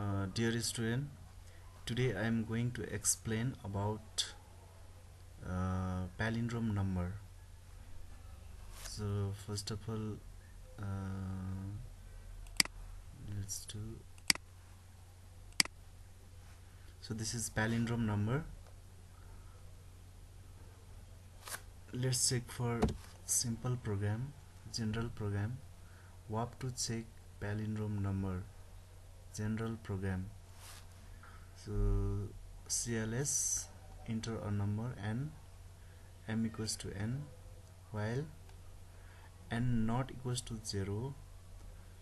uh, dear student today I am going to explain about uh, palindrome number. So first of all uh, let's do so this is palindrome number. Let's check for simple program general program. WAP to check palindrome number general program. So CLS enter a number n m equals to n while n not equals to 0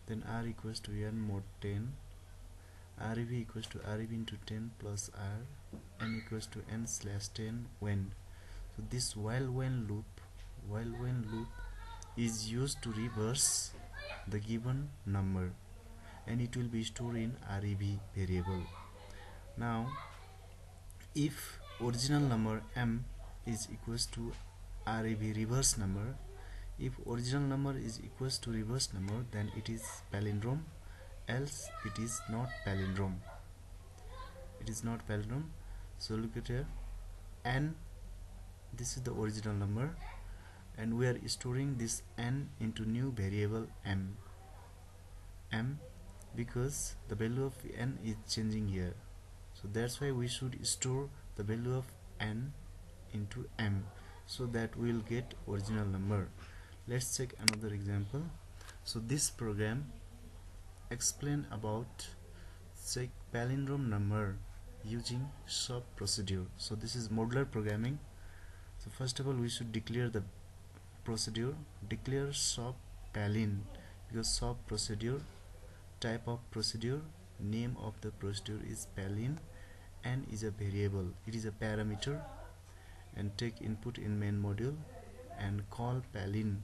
then r equals to n mod 10 REB equals to REB into 10 plus R n equals to n slash 10 WEND. So this while WEND loop while WEND loop is used to reverse the given number and it will be stored in REB variable. Now if original number m is equals to REB reverse number if original number is equals to reverse number then it is palindrome else it is not palindrome. It is not palindrome. So look at here. N this is the original number and we are storing this n into new variable m. M because the value of n is changing here. So that's why we should store the value of n into m so that we will get original number. Let's check another example. So this program explain about check palindrome number using SUB procedure. So this is modular programming. So first of all we should declare the procedure. Declare SUB palin because SUB procedure type of procedure name of the procedure is palin and is a variable. It is a parameter and take input in main module and call palin.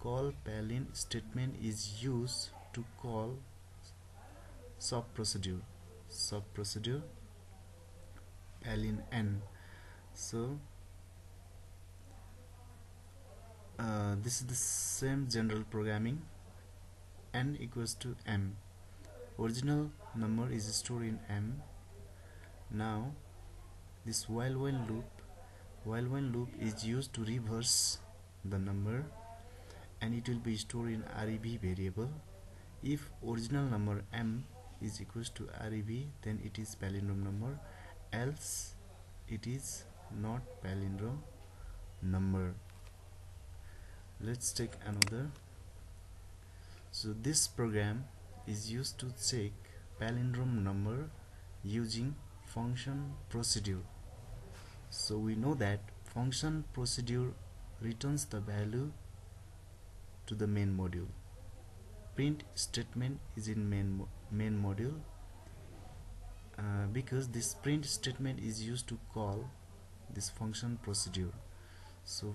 Call palin statement is used to call sub procedure. Sub procedure palin n. So uh, this is the same general programming n equals to m original number is stored in m. Now this while WEND loop while WEND loop is used to reverse the number and it will be stored in REB variable. If original number m is equals to REB then it is palindrome number. Else it is not palindrome number. Let's take another. So this program is used to check palindrome number using function procedure. So we know that function procedure returns the value to the main module. Print statement is in main mo main module uh, because this print statement is used to call this function procedure. So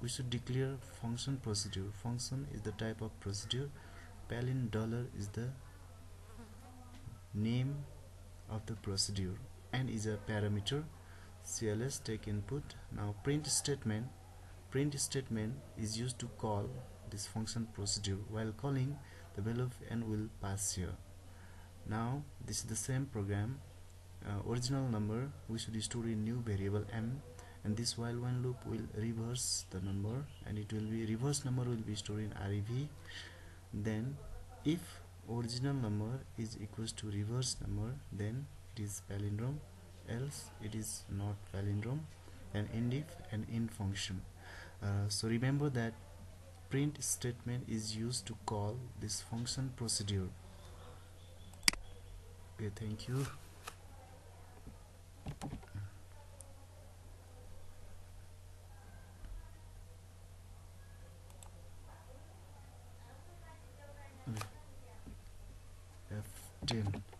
we should declare function procedure. Function is the type of procedure palin dollar is the name of the procedure and is a parameter. Cls take input. Now print statement. Print statement is used to call this function procedure while calling the value of n will pass here. Now this is the same program. Uh, original number we should store in new variable m and this while one loop will reverse the number and it will be reverse number will be stored in REB then if original number is equals to reverse number then it is palindrome. Else it is not palindrome. And end if and in function. Uh, so remember that print statement is used to call this function procedure. Okay thank you F10